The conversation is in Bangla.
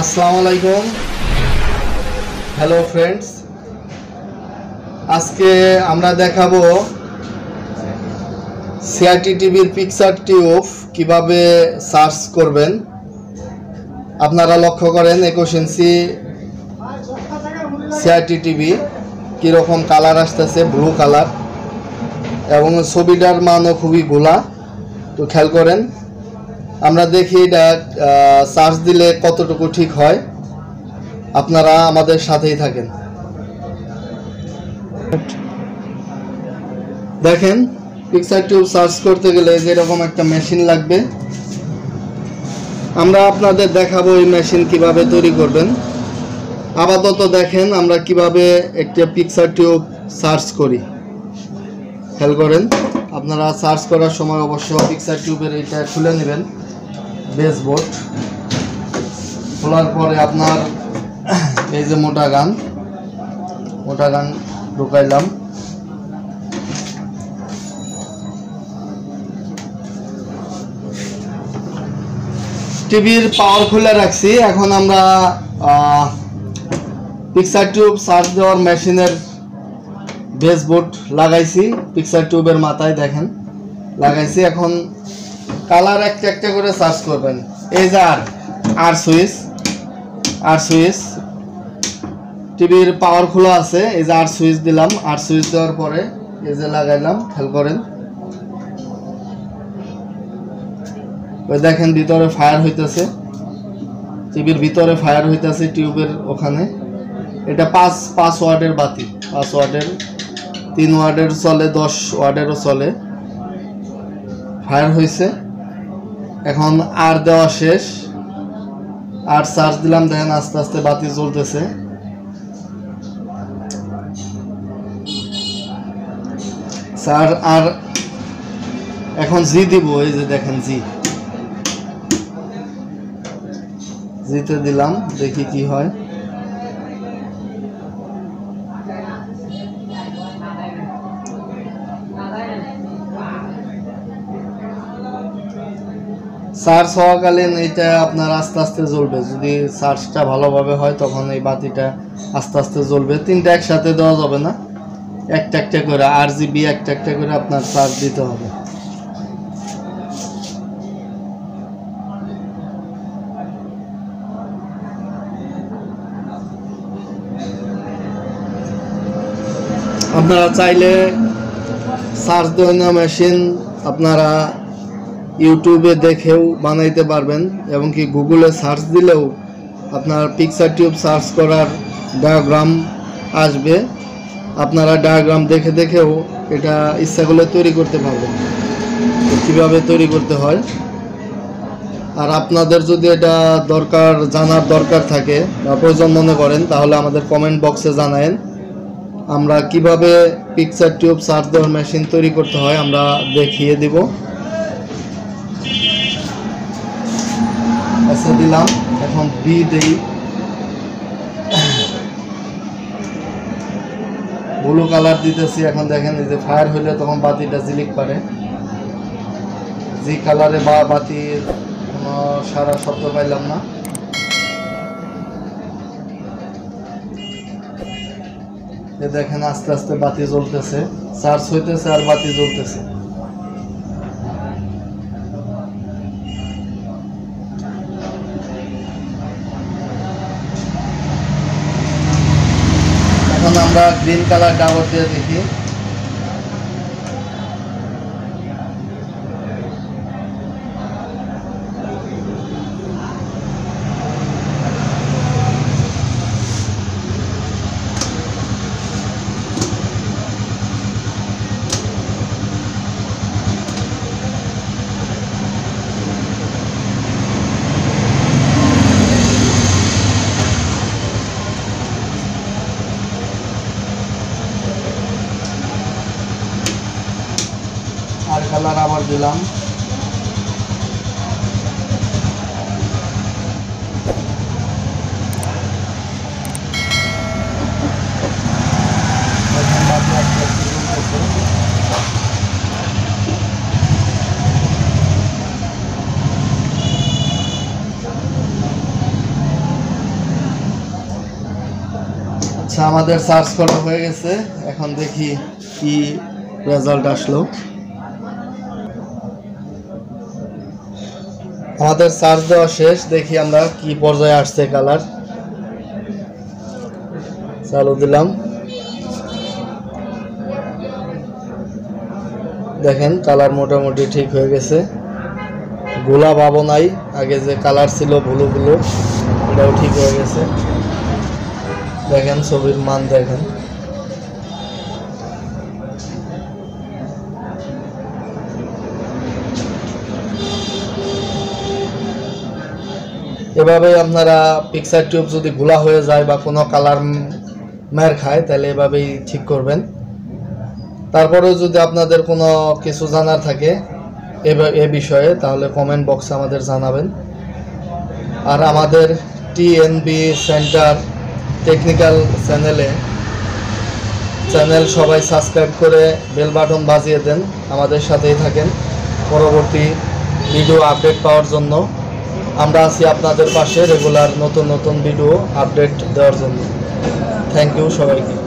আসসালামু আলাইকুম। হ্যালো ফ্রেন্ডস আজকে আমরা দেখাবো সিআইটি টিভির পিকচার টিউব কীভাবে সার্চ করবেন। আপনারা লক্ষ্য করেন একুশ ইঞ্চি সিআইটি টিভি কীরকম কালার আসতেছে ব্লু কালার এবং ছবিটার মানও খুবই গোলা তো খেয়াল করেন। আমরা দেখি এটা সার্চ দিলে কতটুকু ঠিক হয়? আপনারা আমাদের সাথেই থাকেন। দেখেন পিকচার টিউব সার্চ করতে গেলে যেরকম একটা মেশিন লাগবে, আমরা আপনাদের দেখাবো এই মেশিন কীভাবে তৈরি করবেন। আপাতত দেখেন আমরা কীভাবে একটা পিকচার টিউব সার্চ করি। খেয়াল করেন, আপনারা সার্চ করার সময় অবশ্য পিকচার টিউবের এটা খুলে নেবেন। বেসবোর্ড খোলার পরে আপনার এই যে মোটা গান মোটা গান ঢুকাইলাম। টিভির পাওয়ার খুলে রাখছি। এখন আমরা পিকচার টিউব সার্চ দেওয়ার মেশিনের বেসবোর্ড লাগাইছি। পিকচার টিউবের মাথায় দেখেন, লাগাইছি। এখন কালার একটা একটা করে সার্চ করবেন। এই যে আর আর সুইচ আর সুইচ। টিভির পাওয়ার খোলা আছে, এই যে আর সুইচ দিলাম, আর সুইচ দেওয়ার পরে এই যে লাগাইলাম, খেয়াল করেন। ওই দেখেন ভিতরে ফায়ার হইতেছে। টিভির ভিতরে ফায়ার হইতেছে টিউবের ওখানে। এটা পাঁচ পাঁচ ওয়ার্ডের বাতি, পাঁচ ওয়ার্ডের, তিন ওয়ার্ডের চলে, দশ ওয়ার্ডেরও চলে। ফায়ার হয়েছে এখন আর দেওয়া শেষ। আর চার্জ দিলাম, দেখেন আস্তে আস্তে বাতি জ্বলতেছে। স্যার, আর এখন জি দিব, এই যে দেখেন জি। জিতে দিলাম, দেখি কি হয়। চার্জ হওয়াকালীন এইটা আপনার আস্তে আস্তে জ্বলবে। যদি চার্জটা ভালোভাবে হয়, তখন এই বাতিটা আস্তে আস্তে জ্বলবে। তিনটা একসাথে দেওয়া যাবে না। একটা একটা করে আর জিবি একটা একটা করে আপনার চার্জ দিতে হবে। আপনারা চাইলে চার্জ দেওয়া মেশিন আপনারা ইউটিউবে দেখেও বানাইতে পারবেন এবং কি গুগলে সার্চ দিলেও আপনার পিকচার টিউব সার্চ করার ডায়াগ্রাম আসবে। আপনারা ডায়াগ্রাম দেখে দেখেও এটা ইচ্ছা করলে তৈরি করতে পারবেন। কীভাবে তৈরি করতে হয়? আর আপনাদের যদি এটা দরকার, জানার দরকার থাকে বা প্রয়োজন মনে করেন, তাহলে আমাদের কমেন্ট বক্সে জানায়েন। আমরা কীভাবে পিকচার টিউব সার্চ দেওয়ার মেশিন তৈরি করতে হয়, আমরা দেখিয়ে দিব। আচ্ছা দিলাম। এখন বি দেই। ব্লু কালার দিতেছি, এখন দেখেন যে ফায়ার হইলে তখন বাতিটা জিলিক পারে। জি কালারে বা বাতির কোনো সারা শব্দ পাইলাম না। দেখেন আস্তে আস্তে বাতি জ্বলতেছে। চার্জ হইতেছে আর বাতি জ্বলতেছে এখন আমরা গ্রিন কালার ডাবর দিয়ে দেখি আর কালার আবার দিলাম। আচ্ছা আমাদের সার্চ করা হয়ে গেছে এখন দেখি কি রেজাল্ট আসলো আমাদের চার্জ দেওয়া শেষ, দেখি আমরা কি পর্যায়ে আসছে কালার চালু দিলাম। দেখেন কালার মোটামুটি ঠিক হয়ে গেছে। গোলা পাবো নাই আগে যে কালার ছিল ভুলো ভুলো এটাও ঠিক হয়ে গেছে। দেখেন ছবির মান দেখেন। এভাবে আপনারা পিকচার টিউব যদি গোলা হয়ে যায় বা কোনো কালার মের খায়, তাহলে এভাবেই ঠিক করবেন। তারপরেও যদি আপনাদের কোনো কিছু জানার থাকে এ বিষয়ে, তাহলে কমেন্ট বক্সে আমাদের জানাবেন। আর আমাদের টিএনবি সেন্টার টেকনিক্যাল চ্যানেলে চ্যানেল সবাই সাবস্ক্রাইব করে বেল বাটন বাজিয়ে দেন, আমাদের সাথেই থাকেন। পরবর্তী ভিডিও আপডেট পাওয়ার জন্য। আমরা আছি আপনাদের পাশে রেগুলার নতুন নতুন ভিডিও আপডেট দেওয়ার জন্য। থ্যাংক ইউ সবাইকে।